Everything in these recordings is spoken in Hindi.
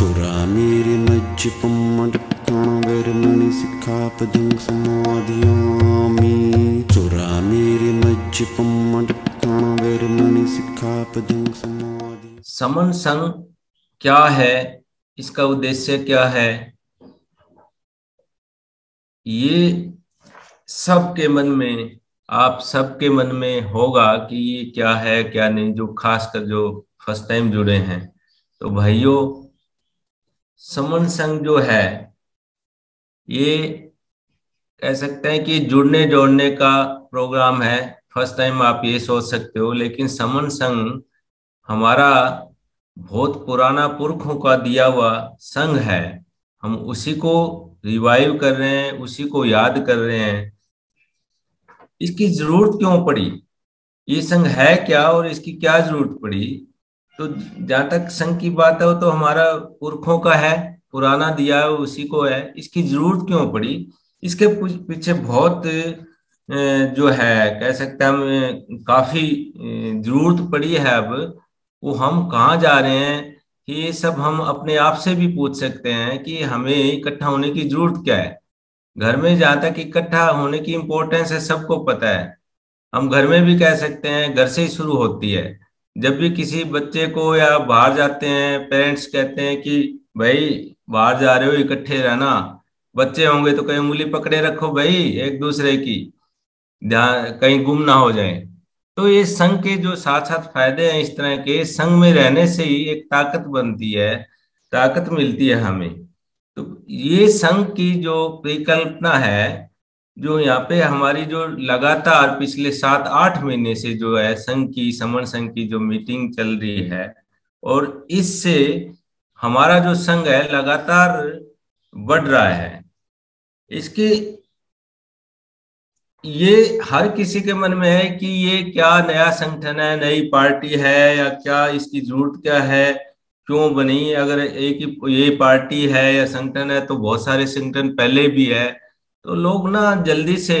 चोरा मेरे मज्ज पम्मण वैरमणि सिखा पदंग समाधियामी चोरा मेरे मज्ज पम्मण वैरमणि सिखा पदंग समाधि समन संग क्या है? इसका उद्देश्य क्या है? ये सबके मन में, आप सबके मन में होगा कि ये क्या है, क्या नहीं, जो खासकर जो फ़र्स्ट टाइम जुड़े हैं। तो भाइयों समन संघ जो है, ये कह सकते हैं कि जुड़ने जोड़ने का प्रोग्राम है। फ़र्स्ट टाइम आप ये सोच सकते हो, लेकिन समन संघ हमारा बहुत पुराना पुरखों का दिया हुआ संघ है। हम उसी को रिवाइव कर रहे हैं, उसी को याद कर रहे हैं। इसकी ज़रूरत क्यों पड़ी? ये संघ है क्या और इसकी क्या ज़रूरत पड़ी? तो जहाँ तक संघ की बात है, वो तो हमारा पुरखों का है, पुराना दिया है उसी को है। इसकी ज़रूरत क्यों पड़ी? इसके पीछे बहुत जो है, कह सकते हैं हम काफ़ी ज़रूरत पड़ी है अब। वो हम कहाँ जा रहे हैं ये सब हम अपने आप से भी पूछ सकते हैं कि हमें इकट्ठा होने की ज़रूरत क्या है? घर में जहाँ तक इकट्ठा होने की इम्पोर्टेंस है, सबको पता है। हम घर में भी कह सकते हैं, घर से ही शुरू होती है। जब भी किसी बच्चे को या बाहर जाते हैं पेरेंट्स कहते हैं कि, भाई, बाहर जा रहे हो, इकट्ठे रहना। बच्चे होंगे तो कहीं उंगली पकड़े रखो भाई, एक दूसरे की। ध्यान, कहीं गुम ना हो जाए। तो ये संघ के जो साथ साथ फ़ायदे हैं इस तरह के, संघ में रहने से ही एक ताकत बनती है, ताकत मिलती है हमें। तो ये संघ की जो परिकल्पना है जो यहाँ पे हमारी जो लगातार पिछले सात, आठ महीने से जो है, संघ की समन संघ की जो मीटिंग चल रही है और इससे हमारा जो संघ है लगातार बढ़ रहा है। इसकी ये हर किसी के मन में है कि ये क्या नया संगठन है, नई पार्टी है या क्या इसकी ज़रूरत क्या है, क्यों बनी? अगर एक ही, ये पार्टी है या संगठन है तो बहुत सारे संगठन पहले भी है। तो लोग ना जल्दी से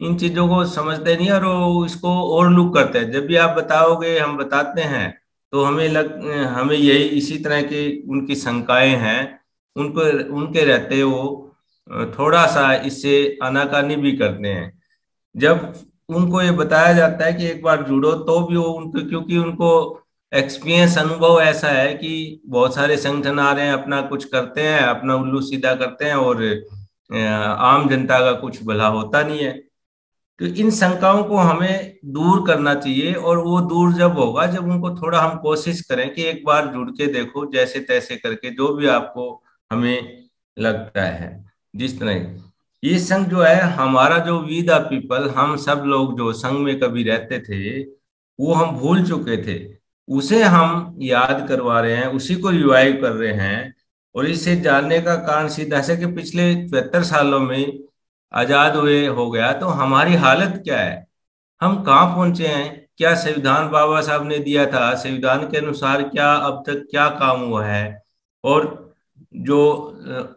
इन चीज़ों को समझते नहीं और इसको और लुक करते हैं। जब भी आप बताओगे, हम बताते हैं तो हमें लग, हमें यही, इसी तरह की उनकी शंकाएँ हैं। उनको, उनके रहते वो थोड़ा सा इससे आनाकानी भी करते हैं। जब उनको ये बताया जाता है कि एक बार जुड़ो तो भी वो उनको, क्योंकि उनको एक्सपीरियंस अनुभव ऐसा है कि बहुत सारे संगठन आ रहे हैं, अपना कुछ करते हैं, अपना उल्लू सीधा करते हैं और आम जनता का कुछ भला होता नहीं है। तो इन शंकाओं को हमें दूर करना चाहिए और वो दूर जब होगा, जब उनको थोड़ा हम कोशिश करें कि एक बार जुड़ के देखो, जैसे तैसे करके जो भी आपको हमें लगता है, जिस तरह। ये संघ जो है, हमारा जो वी द पीपल हम सब लोग जो संघ में कभी रहते थे, वो हम भूल चुके थे। उसे हम याद करवा रहे हैं, उसी को रिवाइव कर रहे हैं और इसे जानने का कारण सीधा है कि पिछले बहत्तर सालों में आज़ाद हुए हो गया तो हमारी हालत क्या है? हम कहाँ पहुँचे हैं? क्या संविधान बाबा साहब ने दिया था? संविधान के अनुसार क्या अब तक क्या काम हुआ है? और जो,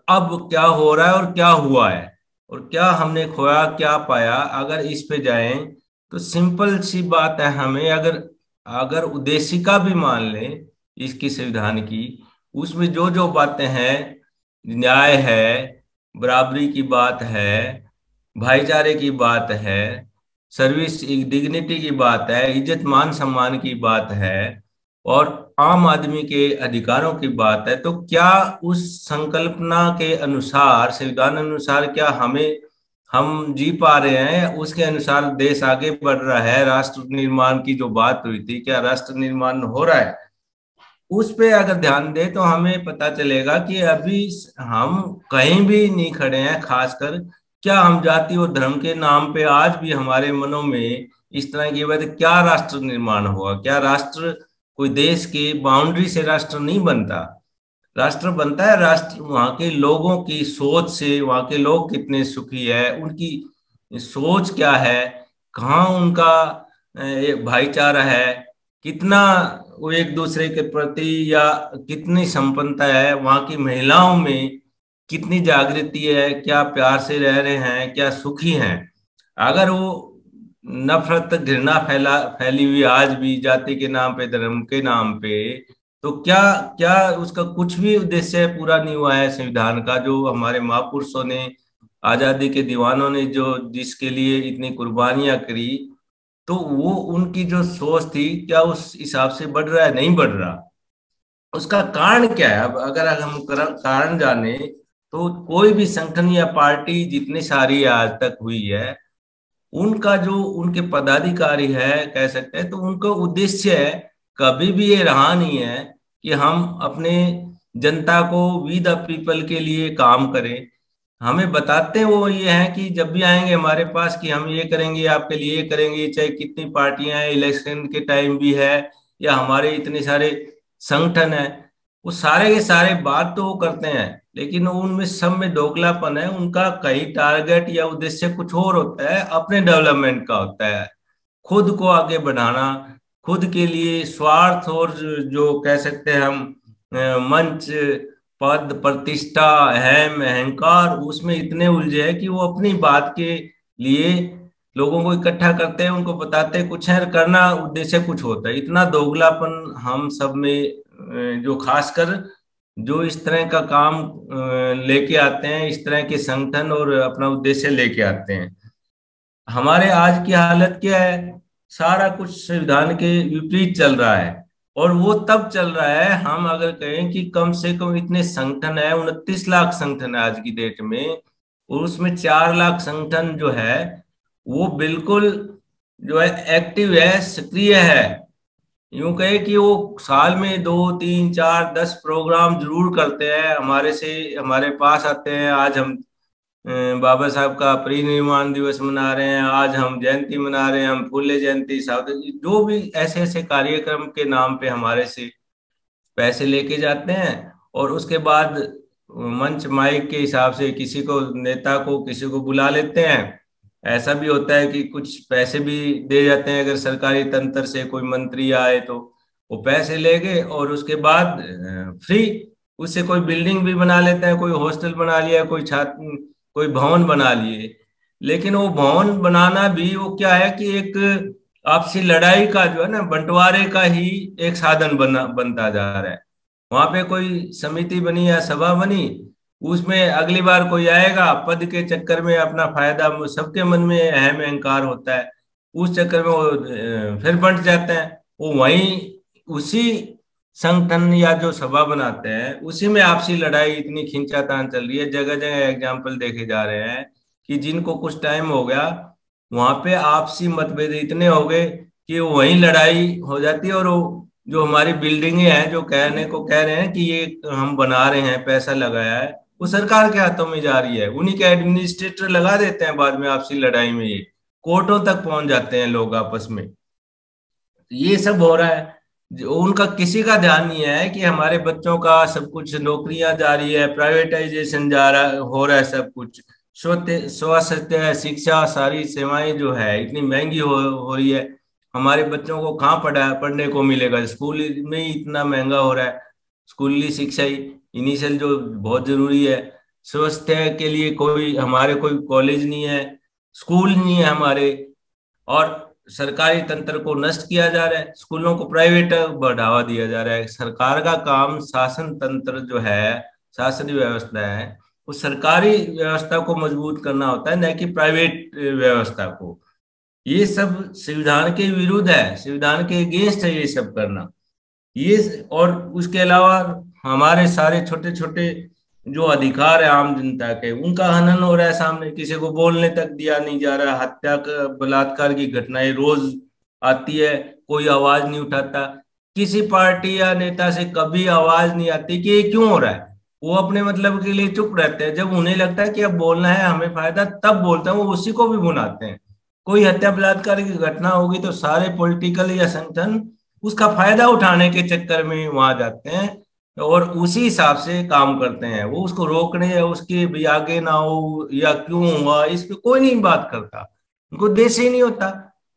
अब क्या हो रहा है और क्या हुआ है? और क्या हमने खोया, क्या पाया? अगर इस पे जाएँ तो सिंपल सी बात है हमें, अगर अगर उद्देशिका भी मान लें इसकी संविधान की उसमें जो जो बातें हैं, न्याय है, बराबरी की बात है, भाईचारे की बात है, सर्विस डिग्निटी की बात है, इज़्ज़त, मान सम्मान की बात है, और आम आदमी के अधिकारों की बात है तो क्या उस संकल्पना के अनुसार संविधान अनुसार क्या हमें, हम जी पा रहे हैं? उसके अनुसार देश आगे बढ़ रहा है, राष्ट्र निर्माण की जो बात हुई थी, क्या राष्ट्र निर्माण हो रहा है? उस पे अगर ध्यान दे तो हमें पता चलेगा कि अभी हम कहीं भी नहीं खड़े हैं, खासकर क्या हम जाति और धर्म के नाम पे आज भी हमारे मनों में इस तरह की बात क्या राष्ट्र निर्माण हुआ? क्या राष्ट्र कोई देश के बाउंड्री से राष्ट्र नहीं बनता? राष्ट्र बनता है, राष्ट्र वहाँ के लोगों की सोच से, वहाँ के लोग कितने सुखी है, उनकी सोच क्या है, कहाँ उनका भाईचारा है, कितना वो एक दूसरे के प्रति या कितनी संपन्नता है, वहाँ की महिलाओं में कितनी जागृति है, क्या प्यार से रह रहे हैं, क्या सुखी हैं। अगर वो नफरत, घृणा फैला, फैली हुई आज भी जाति के नाम पे, धर्म के नाम पे तो क्या क्या उसका कुछ भी उद्देश्य पूरा नहीं हुआ है संविधान का, जो हमारे महापुरुषों ने, आज़ादी के दीवानों ने जो, जिसके लिए इतनी कुर्बानियाँ करी तो वो उनकी जो सोच थी, क्या उस हिसाब से बढ़ रहा है, नहीं बढ़ रहा? उसका कारण क्या है? अब अगर हम कारण जाने तो कोई भी संगठन या पार्टी जितनी सारी आज तक हुई है, उनका जो, उनके पदाधिकारी है, कह सकते हैं तो उनका उद्देश्य कभी भी ये रहा नहीं है कि हम अपने जनता को वी द पीपल के लिए काम करें। हमें बताते वो ये है कि जब भी आएँगे हमारे पास कि हम ये करेंगे, आपके लिए ये करेंगे, चाहे कितनी पार्टियाँ हैं, इलेक्शन के टाइम भी है या हमारे इतने सारे संगठन है, वो सारे के सारे बात तो वो करते हैं, लेकिन उनमें सब में दोगलापन है, उनका कई टारगेट या उद्देश्य कुछ और होता है, अपने डेवलपमेंट का होता है। खुद को आगे बढ़ाना, खुद के लिए स्वार्थ और जो कह सकते हैं हम मंच पद प्रतिष्ठा अहम अहंकार, उसमें इतने उलझे है कि वो अपनी बात के लिए लोगों को इकट्ठा करते हैं, उनको बताते हैं, कुछ है, करना उद्देश्य कुछ होता है। इतना दोगलापन हम सब में जो खासकर जो इस तरह का काम लेके आते हैं, इस तरह के संगठन और अपना उद्देश्य लेके आते हैं। हमारे आज की हालत क्या है? सारा कुछ संविधान के विपरीत चल रहा है। और वो तब चल रहा है, हम अगर कहें कि कम से कम इतने संगठन है, उनतीस लाख संगठन है आज की डेट में, और उसमें चार लाख संगठन जो है, वो बिल्कुल जो है एक्टिव है, सक्रिय है। यूँ कहे कि वो साल में दो, तीन, चार, दस प्रोग्राम ज़रूर करते हैं, हमारे से, हमारे पास आते हैं, आज हम बाबा साहब का परिनिर्माण दिवस मना रहे हैं, आज हम जयंती मना रहे हैं, हम फूले जयंती जो भी ऐसे ऐसे कार्यक्रम के नाम पे हमारे से पैसे लेके जाते हैं और उसके बाद मंच माइक के हिसाब से किसी को नेता को किसी को बुला लेते हैं। ऐसा भी होता है कि कुछ पैसे भी दे जाते हैं, अगर सरकारी तंत्र से कोई मंत्री आए तो वो पैसे ले गए और उसके बाद फ्री, उससे कोई बिल्डिंग भी बना लेते हैं, कोई हॉस्टल बना लिया, कोई छात्र कोई भवन बना लिए। लेकिन वो भवन बनाना भी वो क्या है कि एक आपसी लड़ाई का जो है ना, बंटवारे का ही एक साधन बना, बनता जा रहा है। वहाँ पे कोई समिति बनी या सभा बनी, उसमें अगली बार कोई आएगा, पद के चक्कर में अपना फ़ायदा सबके मन में अहम अहंकार होता है। उस चक्कर में वो फिर बंट जाते हैं। वो वहीं उसी संगठन या जो सभा बनाते हैं, उसी में आपसी लड़ाई इतनी खिंचातान चल रही है जगह जगह एग्ज़ाम्पल देखे जा रहे हैं कि जिनको कुछ टाइम हो गया, वहाँ पे आपसी मतभेद इतने हो गए कि वही लड़ाई हो जाती है और जो हमारी बिल्डिंगे हैं, जो कहने को कह रहे हैं कि ये हम बना रहे हैं, पैसा लगाया है, वो सरकार के हाथों में जा रही है। उन्हीं के एडमिनिस्ट्रेटर लगा देते हैं बाद में आपसी लड़ाई में ये। कोर्टों तक पहुँच जाते हैं लोग आपस में। ये सब हो रहा है। उनका किसी का ध्यान नहीं है कि हमारे बच्चों का सब कुछ नौकरियाँ जा रही है प्राइवेटाइजेशन जा रहा हो रहा है सब कुछ। स्वास्थ्य शिक्षा सारी सेवाएँ जो है इतनी महँगी हो, हो रही है। हमारे बच्चों को कहाँ पढ़ा पढ़ने को मिलेगा? स्कूल में ही इतना महँगा हो रहा है। स्कूली शिक्षा ही इनिशियल जो बहुत ज़रूरी है। स्वास्थ्य के लिए कोई हमारे कोई कॉलेज नहीं है। स्कूल नहीं है हमारे। और सरकारी तंत्र को नष्ट किया जा रहा है, स्कूलों को प्राइवेट बढ़ावा दिया जा रहा है। सरकार का काम शासन तंत्र जो है शासन व्यवस्था है, वो सरकारी व्यवस्था को मज़बूत करना होता है, न कि प्राइवेट व्यवस्था को। ये सब संविधान के विरुद्ध है, संविधान के अगेंस्ट है ये सब करना। ये और उसके अलावा हमारे सारे छोटे छोटे जो अधिकार है आम जनता के, उनका हनन हो रहा है सामने, किसी को बोलने तक दिया नहीं जा रहा, हत्या बलात्कार की घटनाएँ रोज आती है, कोई आवाज़ नहीं उठाता। किसी पार्टी या नेता से कभी आवाज़ नहीं आती कि ये क्यों हो रहा है? वो अपने मतलब के लिए चुप रहते हैं। जब उन्हें लगता है कि अब बोलना है, हमें फ़ायदा, तब बोलते हैं, वो उसी को भी बुनाते हैं। कोई हत्या बलात्कार की घटना होगी तो सारे पॉलिटिकल या संगठन उसका फ़ायदा उठाने के चक्कर में वहाँ जाते हैं। और उसी हिसाब से काम करते हैं। वो उसको रोकने या उसके भी आगे ना हो या क्यों हुआ, इस पे कोई नहीं बात करता। उनको देश ही नहीं होता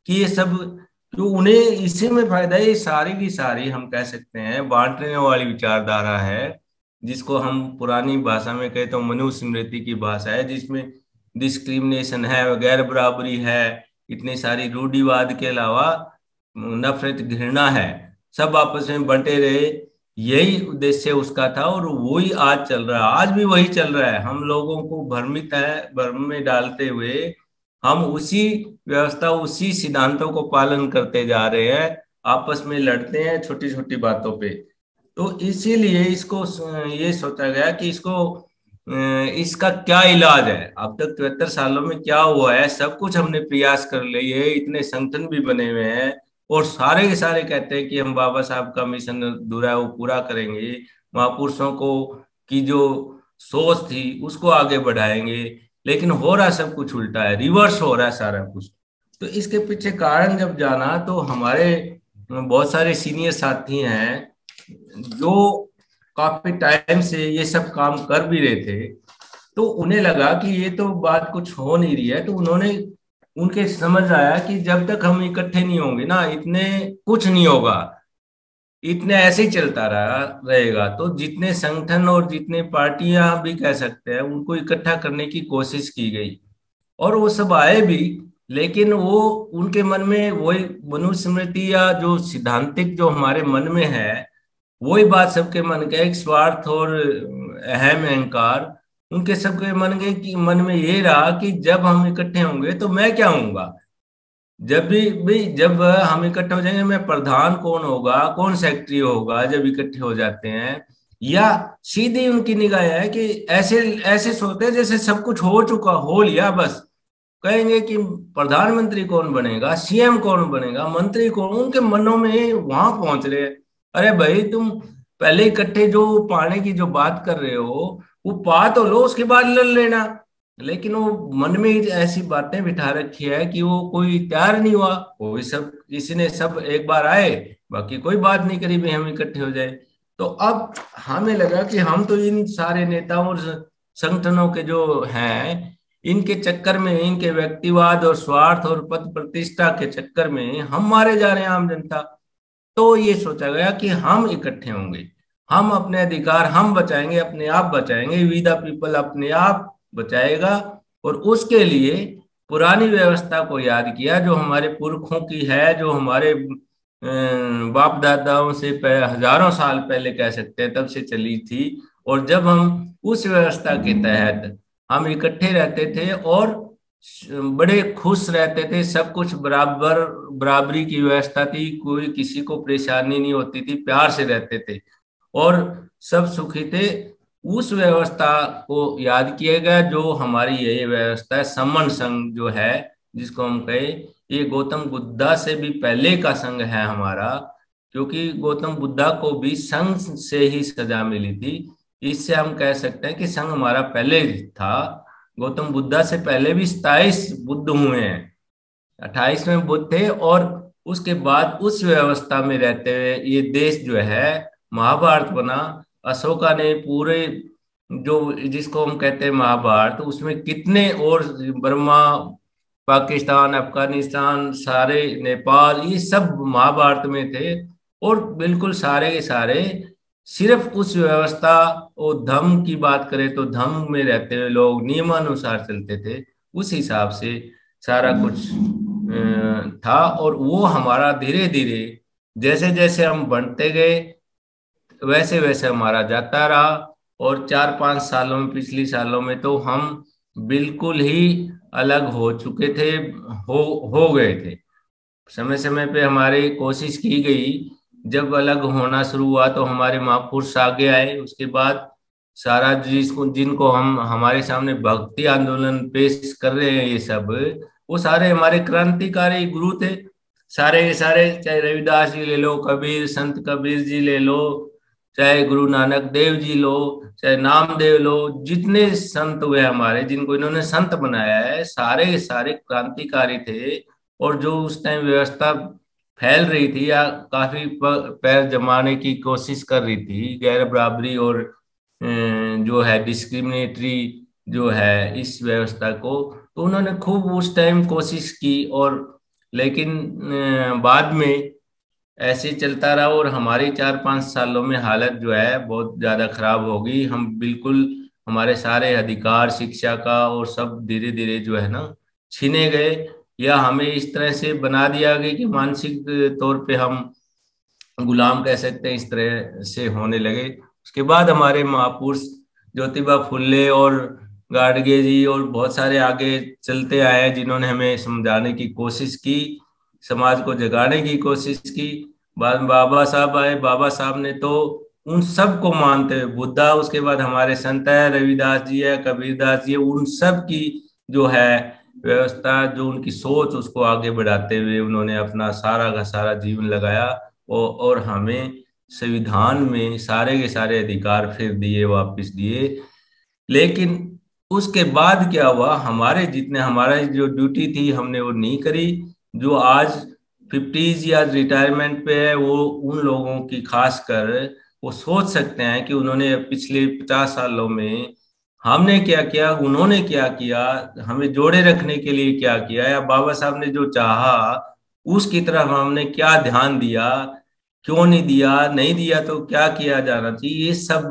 कि ये सब जो उन्हें इसी में फ़ायदा है, ये सारी की सारी हम कह सकते हैं, बांटने वाली विचारधारा है, जिसको हम पुरानी भाषा में कहते हैं मनु स्मृति की भाषा है, जिसमें डिस्क्रिमिनेशन है, गैर बराबरी है, इतनी सारी रूढ़ीवाद के अलावा नफरत घृणा है, सब आपस में बंटे रहे। यही उद्देश्य उसका था और वही आज चल रहा है। आज भी वही चल रहा है। हम लोगों को भ्रमित है, भ्रम में डालते हुए हम उसी व्यवस्था, उसी सिद्धांतों को पालन करते जा रहे हैं। आपस में लड़ते हैं छोटी छोटी बातों पे। तो इसीलिए इसको ये सोचा गया कि इसको इसका क्या इलाज है? अब तक तिहत्तर सालों में क्या हुआ है? सब कुछ हमने प्रयास कर लिए इतने संगठन भी बने हुए हैं। और सारे के सारे कहते हैं कि हम बाबा साहब का मिशन दूरा वो पूरा करेंगे। महापुरुषों को, की जो सोच थी, उसको आगे बढ़ाएँगे। लेकिन हो रहा सब कुछ उल्टा है, रिवर्स हो रहा है सारा कुछ। तो इसके पीछे कारण जब जाना तो हमारे बहुत सारे सीनियर साथी हैं, जो काफ़ी टाइम से ये सब काम कर भी रहे थे। तो उन्हें लगा कि ये तो बात कुछ हो नहीं रही है तो उन्होंने उनके समझ आया कि जब तक हम इकट्ठे नहीं होंगे ना, इतने कुछ नहीं होगा। इतने ऐसे ही चलता रहा, रहेगा। तो जितने संगठन और जितने पार्टियाँ भी कह सकते हैं, उनको इकट्ठा करने की कोशिश की गई। और वो सब आए भी, लेकिन वो, उनके मन में वही मनुस्मृति या जो सिद्धांतिक जो हमारे मन में है, वही बात सबके मन का एक स्वार्थ और अहम अहंकार उनके सबके मन गए कि मन में ये रहा कि जब हम इकट्ठे होंगे तो मैं क्या हूँगा जब भी भी जब हम इकट्ठे हो जाएँगे, मैं प्रधान कौन होगा? कौन सेक्रेटरी होगा जब इकट्ठे हो जाते हैं? या सीधी उनकी निगाह है कि ऐसे ऐसे सोचते हैं जैसे सब कुछ हो चुका, हो लिया, बस। कहेंगे कि प्रधानमंत्री कौन बनेगा? सीएम कौन बनेगा? मंत्री कौन? उनके मनों में वहाँ पहुँच रहे अरे भाई, तुम पहले इकट्ठे जो पाने की जो बात कर रहे हो वो पा तो लो, उसके बाद लड़ लेना। लेकिन वो मन में ऐसी बातें बिठा रखी है कि वो कोई तैयार नहीं हुआ। वो भी सब, किसी ने सब एक बार आए, बाकी कोई बात नहीं करी भी हम इकट्ठे हो जाए। तो अब हमें लगा कि हम तो इन सारे नेताओं और संगठनों के जो हैं, इनके चक्कर में, इनके व्यक्तिवाद और स्वार्थ और पद प्रतिष्ठा के चक्कर में हम मारे जा रहे हैं आम जनता। तो ये सोचा गया कि हम इकट्ठे होंगे। हम अपने अधिकार हम बचाएँगे, अपने आप बचाएँगे वी द पीपल अपने आप बचाएगा और उसके लिए पुरानी व्यवस्था को याद किया जो हमारे पुरखों की है, जो हमारे बाप दादाओं से हज़ारों साल पहले कह सकते हैं, तब से चली थी और जब हम उस व्यवस्था के तहत हम इकट्ठे रहते थे और बड़े खुश रहते थे, सब कुछ बराबर, बराबरी की व्यवस्था थी, कोई किसी को परेशानी नहीं होती थी, प्यार से रहते थे। और सब सुखी थे, उस व्यवस्था को याद किया गया, जो हमारी यही व्यवस्था है सम्मन संघ जो है, जिसको हम कहे, ये गौतम बुद्धा से भी पहले का संघ है हमारा, क्योंकि गौतम बुद्धा को भी संघ से ही सजा मिली थी। इससे हम कह सकते हैं कि संघ हमारा पहले था। गौतम बुद्धा से पहले भी सताइस बुद्ध हुए हैं। अट्ठाईसवें बुद्ध थे और उसके बाद उस व्यवस्था में रहते हुए ये देश जो है महाभारत बना, अशोका ने पूरे जो जिसको हम कहते हैं महाभारत, उसमें कितने और बर्मा पाकिस्तान, अफ़गानिस्तान, सारे नेपाल, ये सब महाभारत में थे और बिल्कुल सारे के सारे सिर्फ़ उस व्यवस्था और धर्म की बात करें तो धर्म में रहते हुए लोग नियमानुसार चलते थे, उस हिसाब से सारा कुछ था और वो हमारा धीरे धीरे जैसे जैसे हम बढ़ते गए वैसे वैसे हमारा जाता रहा और चार पाँच सालों में, पिछली सालों में तो हम बिल्कुल ही अलग हो चुके थे, हो हो गए थे। समय समय पे हमारी कोशिश की गई, जब अलग होना शुरू हुआ तो हमारे महापुरुष आगे आए, उसके बाद सारा जिसको जिनको हम, हमारे सामने भक्ति आंदोलन पेश कर रहे हैं ये सब, वो सारे हमारे क्रांतिकारी गुरु थे। सारे सारे, चाहे रविदास जी ले लो, कबीर, संत कबीर जी ले लो चाहे गुरु नानक देव जी लो, चाहे नामदेव लो, जितने संत हुए हमारे, जिनको इन्होंने संत बनाया है, सारे सारे क्रांतिकारी थे, और जो उस टाइम व्यवस्था फैल रही थी, या काफ़ी पैर जमाने की कोशिश कर रही थी, गैर बराबरी और जो है डिस्क्रिमिनेटरी जो है इस व्यवस्था को तो उन्होंने खूब उस टाइम कोशिश की, और लेकिन बाद में ऐसे चलता रहा और हमारी चार पाँच सालों में हालत जो है बहुत ज़्यादा खराब होगी। हम बिल्कुल हमारे सारे अधिकार, शिक्षा का और सब धीरे धीरे जो है ना छीने गए। या हमें इस तरह से बना दिया गया कि मानसिक तौर पे हम गुलाम कह सकते हैं, इस तरह से होने लगे। उसके बाद हमारे महापुरुष ज्योतिबा फुल्ले और गाडगे जी और बहुत सारे आगे चलते आए जिन्होंने हमें समझाने की कोशिश की। समाज को जगाने की कोशिश की। बाद में बाबा साहब आए। बाबा साहब ने तो उन सबको मानते हुए बुद्धा, उसके बाद हमारे संत है, रविदास जी है, कबीरदास जी है, उन सब की जो है व्यवस्था, जो उनकी सोच, उसको आगे बढ़ाते हुए उन्होंने अपना सारा का सारा जीवन लगाया और हमें संविधान में सारे के सारे अधिकार फिर दिए, वापस दिए। लेकिन उसके बाद क्या हुआ? हमारे जितने, हमारा जो ड्यूटी थी, हमने वो नहीं करी। जो आज फिफ्टीज या रिटायरमेंट पे है, वो उन लोगों की खास कर वो सोच सकते हैं कि उन्होंने पिछले पचास सालों में हमने क्या किया, उन्होंने क्या किया, हमें जोड़े रखने के लिए क्या किया, या बाबा साहब ने जो चाहा, उसकी तरफ़ हमने क्या ध्यान दिया, क्यों नहीं दिया नहीं दिया तो क्या किया जाना चाहिए, ये सब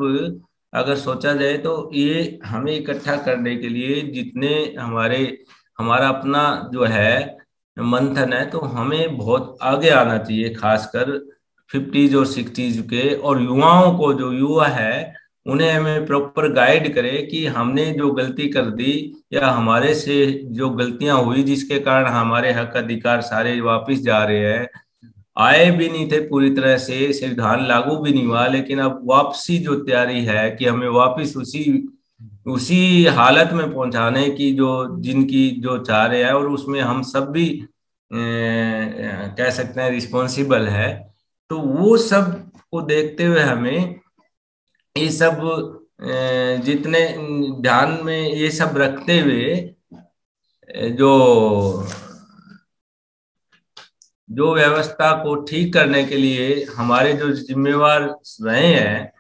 अगर सोचा जाए तो ये हमें इकट्ठा करने के लिए जितने हमारे, हमारा अपना जो है मंथन है तो हमें बहुत आगे आना चाहिए, खासकर फिफ्टीज और सिक्सटीज के, और युवाओं को, जो युवा है, उन्हें हमें प्रॉपर गाइड करे कि हमने जो गलती कर दी, या हमारे से जो गलतियाँ हुई, जिसके कारण हमारे हक अधिकार सारे वापस जा रहे हैं। आए भी नहीं थे पूरी तरह से संविधान लागू भी नहीं हुआ, लेकिन अब वापसी जो तैयारी है कि हमें वापस उसी उसी हालत में पहुँचाने की जो जिनकी जो चाह रहे हैं और उसमें हम सब भी ए, कह सकते हैं रिस्पॉन्सिबल है। तो वो सबको देखते हुए हमें ये सब जितने ध्यान में ये सब रखते हुए जो जो व्यवस्था को ठीक करने के लिए हमारे जो जिम्मेवार रहे हैं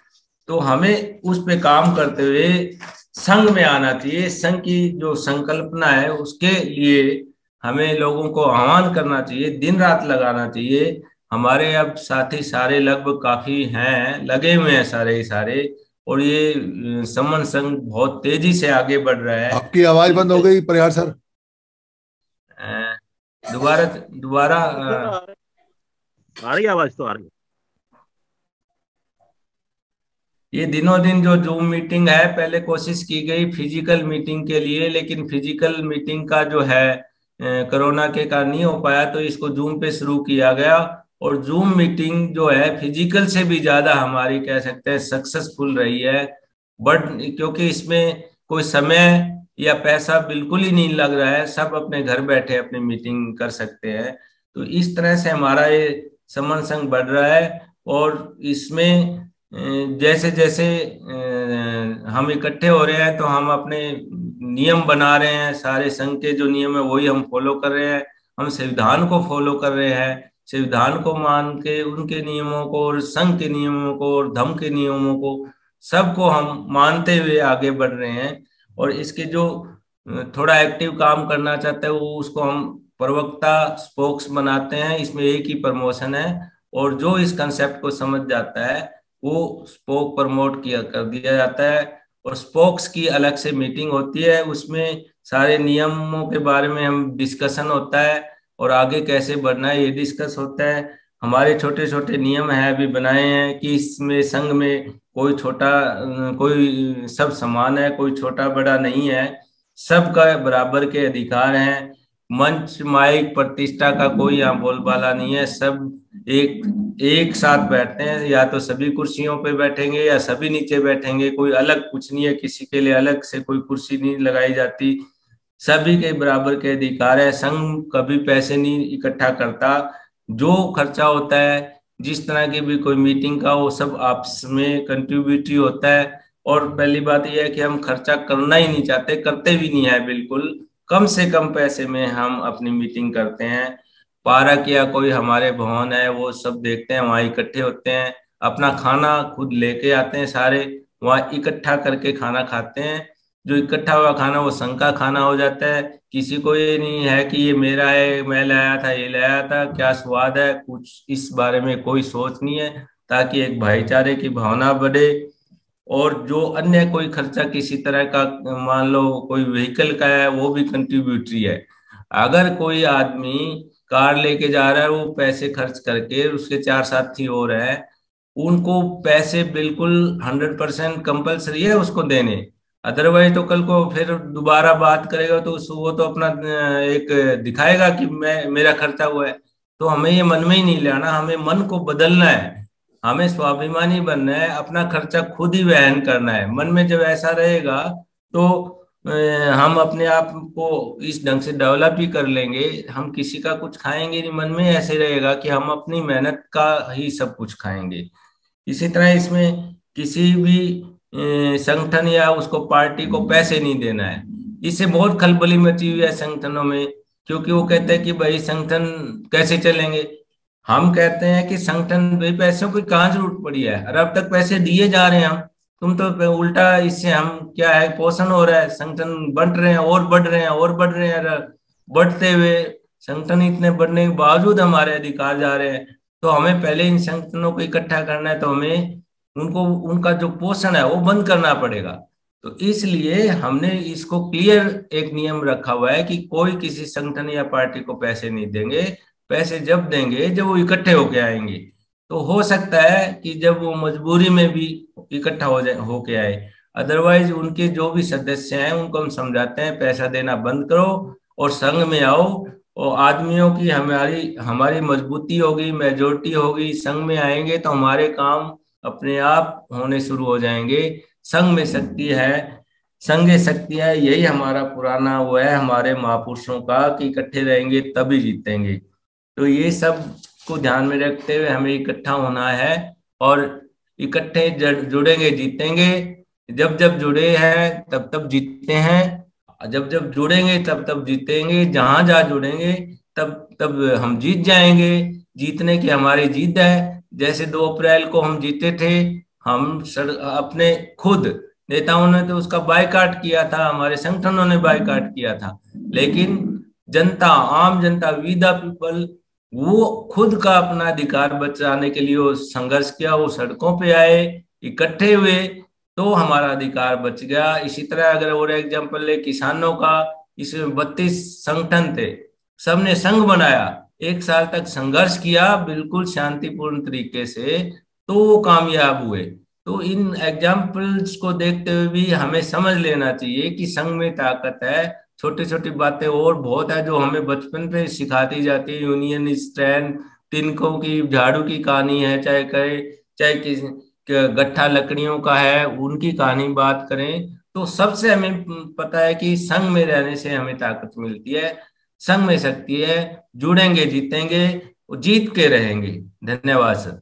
तो हमें उस पे काम करते हुए संघ में आना चाहिए। संघ की जो संकल्पना है उसके लिए हमें लोगों को आह्वान करना चाहिए दिन रात लगाना चाहिए। हमारे अब साथी सारे लगभग काफ़ी हैं लगे हुए हैं सारे ही सारे और ये समन संघ बहुत तेज़ी से आगे बढ़ रहा है। आपकी आवाज़ बंद हो गई परिहार सर। दोबारा दोबारा आ रही आवाज़ तो आ रही ये दिनों दिन जो जूम मीटिंग है, पहले कोशिश की गई फ़िज़िकल मीटिंग के लिए, लेकिन फ़िज़िकल मीटिंग का जो है कोरोना के कारण नहीं हो पाया तो इसको जूम पे शुरू किया गया। और जूम मीटिंग जो है, फ़िज़िकल से भी ज़्यादा हमारी कह सकते हैं सक्सेसफुल रही है। बट क्योंकि इसमें कोई समय या पैसा बिल्कुल ही नहीं लग रहा है, सब अपने घर बैठे अपनी मीटिंग कर सकते हैं। तो इस तरह से हमारा ये समन संघ बढ़ रहा है और इसमें जैसे जैसे हम इकट्ठे हो रहे हैं तो हम अपने नियम बना रहे हैं, सारे संघ के जो नियम है, वही हम फॉलो कर रहे हैं। हम संविधान को फॉलो कर रहे हैं। संविधान को मान के उनके नियमों को और संघ के नियमों को और धम के नियमों को सबको हम मानते हुए आगे बढ़ रहे हैं और इसके जो थोड़ा एक्टिव काम करना चाहते हैं, वो उसको हम प्रवक्ता स्पोक्स बनाते हैं। इसमें एक ही प्रमोशन है और जो इस कंसेप्ट को समझ जाता है वो स्पोक प्रमोट किया, कर दिया जाता है और स्पोक्स की अलग से मीटिंग होती है। उसमें सारे नियमों के बारे में हम डिस्कशन होता है और आगे कैसे बढ़ना है, ये डिस्कस होता है। हमारे छोटे छोटे नियम है, अभी बनाए हैं कि इसमें, संघ में कोई छोटा, कोई सब समान है, कोई छोटा बड़ा नहीं है। सबका बराबर के अधिकार हैं। मंच, माइक, प्रतिष्ठा का कोई यहाँ बोलबाला नहीं है। सब एक एक साथ बैठते हैं, या तो सभी कुर्सियों पे बैठेंगे, या सभी नीचे बैठेंगे, कोई अलग कुछ नहीं है, किसी के लिए अलग से कोई कुर्सी नहीं लगाई जाती। सभी के बराबर के अधिकार है, संघ कभी पैसे नहीं इकट्ठा करता। जो खर्चा होता है, जिस तरह की भी कोई मीटिंग का, वो सब आपस में कंट्रीब्यूटरी होता है। और पहली बात यह है कि हम खर्चा करना ही नहीं चाहते, करते भी नहीं है, बिल्कुल। कम से कम पैसे में हम अपनी मीटिंग करते हैं। पार्क या कोई हमारे भवन है, वो सब देखते हैं, वहाँ इकट्ठे होते हैं, अपना खाना खुद लेके आते हैं सारे, वहाँ इकट्ठा करके खाना खाते हैं। जो इकट्ठा हुआ खाना, वो संघ का खाना हो जाता है। किसी को ये नहीं है कि ये मेरा है, मैं लाया था, ये लाया था, क्या स्वाद है, कुछ इस बारे में कोई सोच नहीं है, ताकि एक भाईचारे की भावना बढ़े। और जो अन्य कोई खर्चा किसी तरह का, मान लो कोई व्हीकल का है, वो भी कंट्रीब्यूटरी है। अगर कोई आदमी कार लेके जा रहा है, वो पैसे खर्च करके, उसके चार साथी हो रहे हैं, उनको पैसे बिल्कुल हंड्रेड परसेंट कंपल्सरी है उसको देने। अदरवाइज़ तो कल को फिर दोबारा बात करेगा तो वो तो अपना एक दिखाएगा कि मैं, मेरा खर्चा हुआ है। तो हमें ये मन में ही नहीं लाना, हमें मन को बदलना है। हमें स्वाभिमानी बनना है, अपना खर्चा खुद ही वहन करना है। मन में जब ऐसा रहेगा तो हम अपने आप को इस ढंग से डेवलप ही कर लेंगे। हम किसी का कुछ खाएँगे नहीं, मन में ऐसे रहेगा कि हम अपनी मेहनत का ही सब कुछ खाएँगे। इसी तरह इसमें किसी भी संगठन या उसको पार्टी को पैसे नहीं देना है। इससे बहुत खलबली मची हुई है संगठनों में, क्योंकि वो कहते हैं कि भाई संगठन कैसे चलेंगे? हम कहते हैं कि संगठन भाई पैसों की कहाँ ज़रूरत पड़ी है? और अब तक पैसे दिए जा रहे हैं हम। तुम तो उल्टा इससे हम क्या है, पोषण हो रहा है, संगठन बढ़ रहे हैं, और बढ़ रहे हैं, और बढ़ रहे हैं बढ़ते हुए संगठन इतने बढ़ने के बावजूद हमारे अधिकार जा रहे हैं। तो हमें पहले इन संगठनों को इकट्ठा करना है तो हमें उनको, उनका जो पोषण है, वो बंद करना पड़ेगा। तो इसलिए हमने इसको क्लियर एक नियम रखा हुआ है कि कोई किसी संगठन या पार्टी को पैसे नहीं देंगे। पैसे जब देंगे, जब वो इकट्ठे होके आएँगे। तो हो सकता है कि जब वो मजबूरी में भी इकट्ठा हो जाए, होके आए। अदरवाइज़ उनके जो भी सदस्य हैं, उनको हम समझाते हैं, पैसा देना बंद करो और संघ में आओ और आदमियों की हमारी हमारी मजबूती होगी मेजोरिटी होगी, संघ में आएँगे तो हमारे काम अपने आप होने शुरू हो जाएँगे। संघ में शक्ति है, संघ शक्ति है, यही हमारा पुराना वो है, हमारे महापुरुषों का कि इकट्ठे रहेंगे तभी जीतेंगे। तो ये सब को ध्यान में रखते हुए हमें इकट्ठा होना है और इकट्ठे जुड़ेंगे जीतेंगे। जब जब जुड़े हैं तब तब जीतते हैं। जब जब जुड़ेंगे तब तब जीतेंगे। जहाँ जहाँ जुड़ेंगे तब तब हम जीत जाएँगे। जीतने की हमारी जीत है। जैसे दो अप्रैल को हम जीते थे हम सर, अपने खुद नेताओं ने तो उसका बायकाट किया था हमारे संगठनों ने बायकाट किया था। लेकिन जनता आम जनता विदा पीपल वो खुद का अपना अधिकार बचाने के लिए वो संघर्ष किया, वो सड़कों पे आए, इकट्ठे हुए तो हमारा अधिकार बच गया। इसी तरह अगर और एग्ज़ाम्पल ले, किसानों का इसमें बत्तीस संगठन थे, सबने संघ बनाया, एक साल तक संघर्ष किया बिल्कुल शांतिपूर्ण तरीके से तो वो कामयाब हुए। तो इन एग्जाम्पल्स को देखते हुए भी हमें समझ लेना चाहिए कि संघ में ताकत है छोटी छोटी बातें और बहुत है जो हमें बचपन पे सिखाती जाती है। यूनियन स्ट्रैंड तिनकों की, झाड़ू की कहानी है, चाहे कहे, चाहे किसी गट्ठा लकड़ियों का है, उनकी कहानी बात करें तो सबसे हमें पता है कि संघ में रहने से हमें ताकत मिलती है, संघ में शक्ति है, जुड़ेंगे, जीतेंगे और जीत के रहेंगे। धन्यवाद, सर।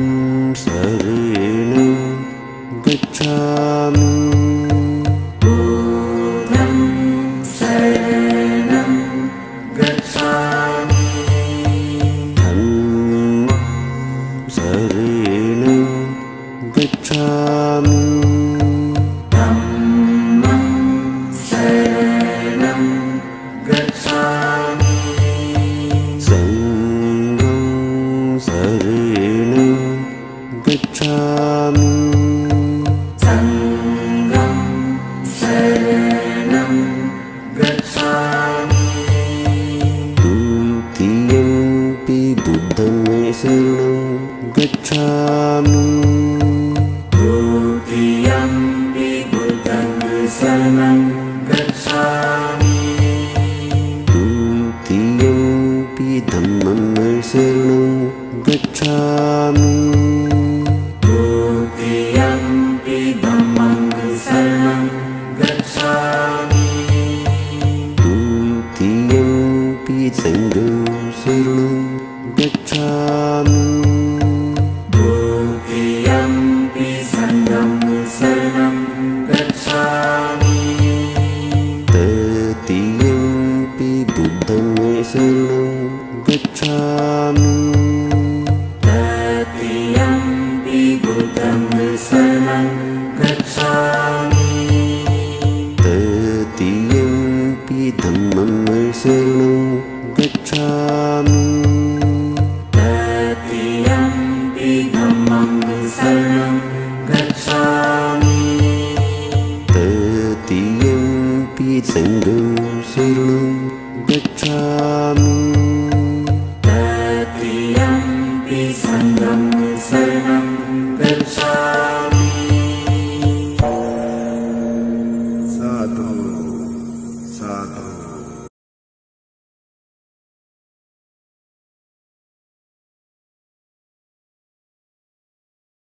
सरेण गच्छामि।